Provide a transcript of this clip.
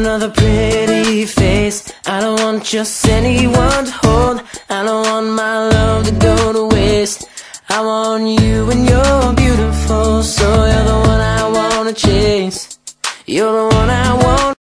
another pretty face. I don't want just anyone to hold. I don't want my love to go to waste. I want you and you're beautiful So you're the one I wanna chase. You're the one I want.